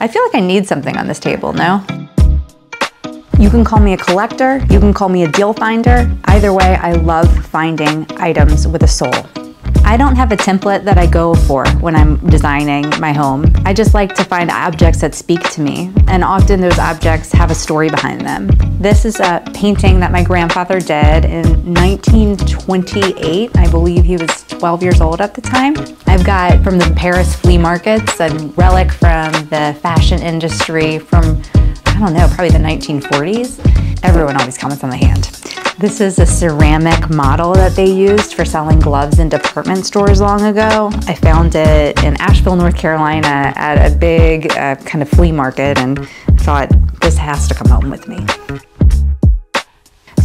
I feel like I need something on this table, no? You can call me a collector, you can call me a deal finder. Either way, I love finding items with a soul. I don't have a template that I go for when I'm designing my home. I just like to find objects that speak to me, and often those objects have a story behind them. This is a painting that my grandfather did in 1928. I believe he was 12 years old at the time. I've got from the Paris flea markets a relic from the fashion industry from I don't know, probably the 1940s. Everyone always comments on the hand. This is a ceramic model that they used for selling gloves in department stores long ago. I found it in Asheville, North Carolina at a big uh, kind of flea market and thought this has to come home with me.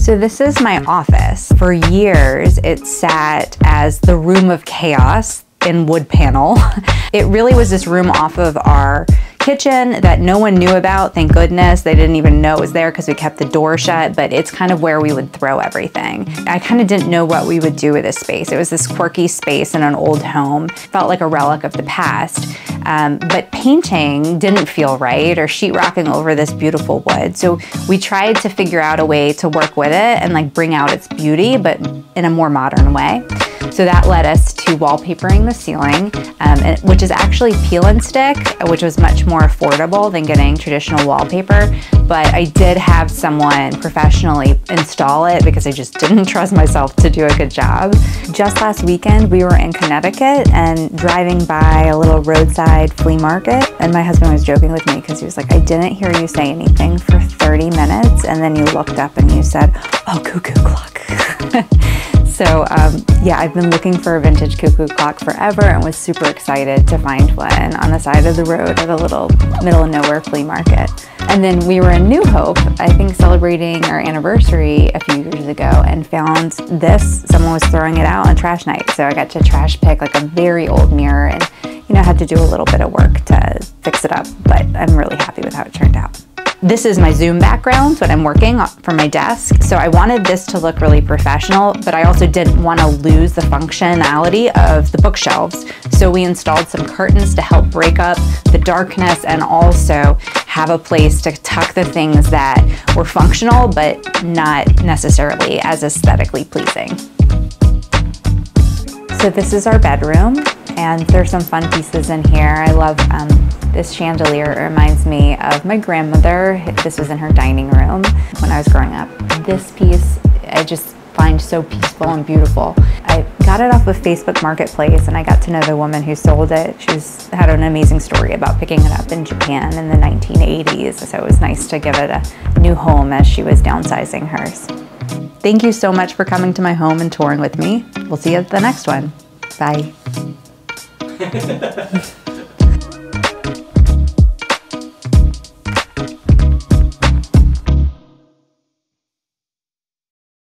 So this is my office. For years, it sat as the room of chaos in wood panel. It really was this room off of our kitchen that no one knew about, thank goodness. They didn't even know it was there because we kept the door shut, but it's kind of where we would throw everything. I kind of didn't know what we would do with this space. It was this quirky space in an old home. Felt like a relic of the past. Um, but painting didn't feel right or sheetrocking over this beautiful wood. So we tried to figure out a way to work with it and like bring out its beauty, but in a more modern way. So that led us to wallpapering the ceiling, um, which is actually peel and stick, which was much more affordable than getting traditional wallpaper. But I did have someone professionally install it because I just didn't trust myself to do a good job. Just last weekend, we were in Connecticut and driving by a little roadside flea market. And my husband was joking with me because he was like, I didn't hear you say anything for 30 minutes. And then you looked up and you said, oh, cuckoo clock. So um, yeah, I've been looking for a vintage cuckoo clock forever and was super excited to find one on the side of the road at a little middle of nowhere flea market. And then we were in New Hope, I think celebrating our anniversary a few years ago and found this, someone was throwing it out on trash night. So I got to trash pick like a very old mirror and you know, had to do a little bit of work to fix it up, but I'm really happy with how it turned out. This is my Zoom background when I'm working for my desk. So I wanted this to look really professional, but I also didn't want to lose the functionality of the bookshelves. So we installed some curtains to help break up the darkness and also have a place to tuck the things that were functional, but not necessarily as aesthetically pleasing. So this is our bedroom and there's some fun pieces in here. I love um, this chandelier. Reminds me of my grandmother. This was in her dining room when I was growing up. This piece I just find so peaceful and beautiful. I got it off of Facebook Marketplace and I got to know the woman who sold it. She's had an amazing story about picking it up in Japan in the 1980s. So it was nice to give it a new home as she was downsizing hers. Thank you so much for coming to my home and touring with me. We'll see you at the next one. Bye.